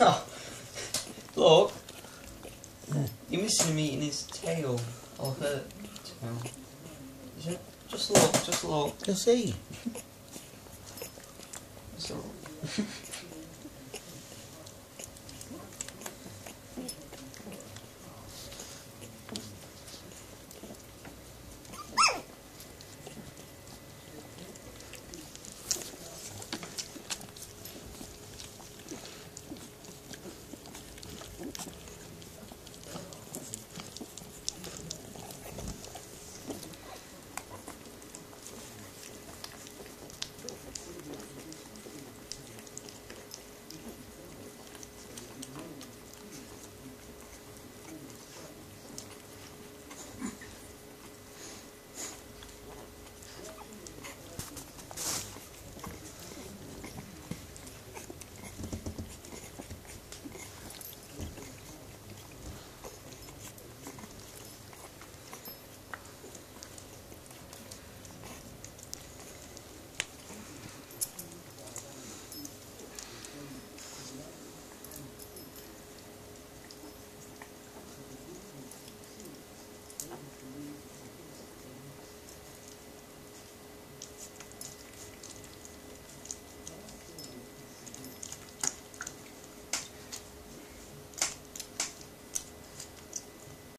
Oh, look. You're missing him eating his tail. Or her tail. Is it? Just look, just look. you can see. Just.